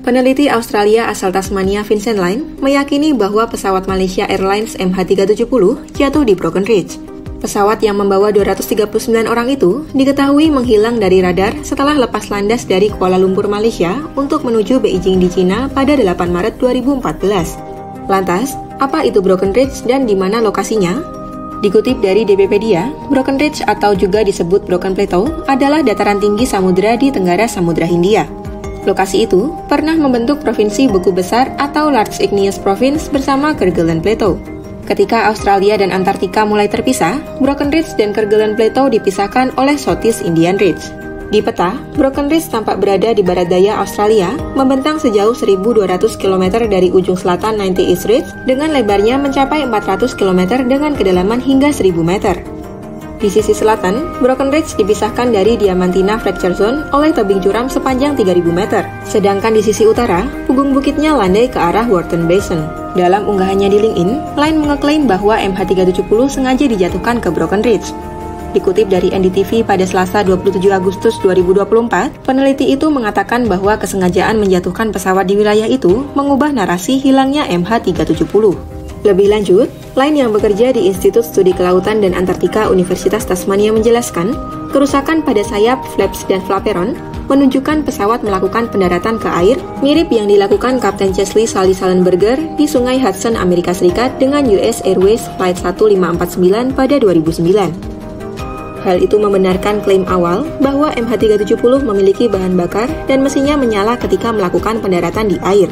Peneliti Australia asal Tasmania Vincent Line meyakini bahwa pesawat Malaysia Airlines MH370 jatuh di Broken Ridge. Pesawat yang membawa 239 orang itu diketahui menghilang dari radar setelah lepas landas dari Kuala Lumpur, Malaysia untuk menuju Beijing di China pada 8 Maret 2014. Lantas, apa itu Broken Ridge dan di mana lokasinya? Dikutip dari DBpedia, Broken Ridge atau juga disebut Broken Plateau adalah dataran tinggi samudera di tenggara Samudra Hindia. Lokasi itu pernah membentuk provinsi Beku Besar atau Large Igneous Province bersama Kerguelen Plateau. Ketika Australia dan Antartika mulai terpisah, Broken Ridge dan Kerguelen Plateau dipisahkan oleh Southeast Indian Ridge. Di peta, Broken Ridge tampak berada di barat daya Australia, membentang sejauh 1.200 km dari ujung selatan 90 East Ridge dengan lebarnya mencapai 400 km dengan kedalaman hingga 1.000 meter. Di sisi selatan, Broken Ridge dipisahkan dari Diamantina Fracture Zone oleh tebing curam sepanjang 3000 meter. Sedangkan di sisi utara, punggung bukitnya landai ke arah Wharton Basin. Dalam unggahannya di LinkedIn, Line mengeklaim bahwa MH370 sengaja dijatuhkan ke Broken Ridge. Dikutip dari NDTV pada Selasa 27 Agustus 2024, peneliti itu mengatakan bahwa kesengajaan menjatuhkan pesawat di wilayah itu mengubah narasi hilangnya MH370. Lebih lanjut, lain yang bekerja di Institut Studi Kelautan dan Antartika Universitas Tasmania menjelaskan, kerusakan pada sayap, flaps, dan flaperon menunjukkan pesawat melakukan pendaratan ke air mirip yang dilakukan Kapten Chesley Sally Salenberger di Sungai Hudson, Amerika Serikat dengan US Airways Flight 1549 pada 2009. Hal itu membenarkan klaim awal bahwa MH370 memiliki bahan bakar dan mesinnya menyala ketika melakukan pendaratan di air.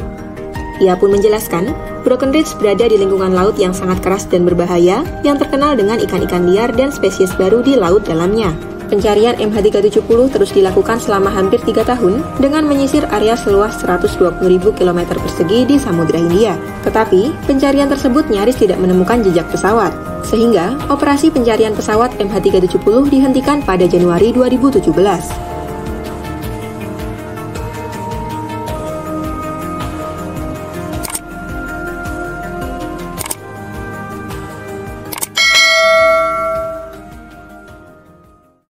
Ia pun menjelaskan, Broken Ridge berada di lingkungan laut yang sangat keras dan berbahaya, yang terkenal dengan ikan-ikan liar dan spesies baru di laut dalamnya. Pencarian MH370 terus dilakukan selama hampir tiga tahun dengan menyisir area seluas 120.000 km persegi di Samudra Hindia. Tetapi, pencarian tersebut nyaris tidak menemukan jejak pesawat. Sehingga, operasi pencarian pesawat MH370 dihentikan pada Januari 2017.